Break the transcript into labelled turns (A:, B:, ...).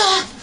A: Ah!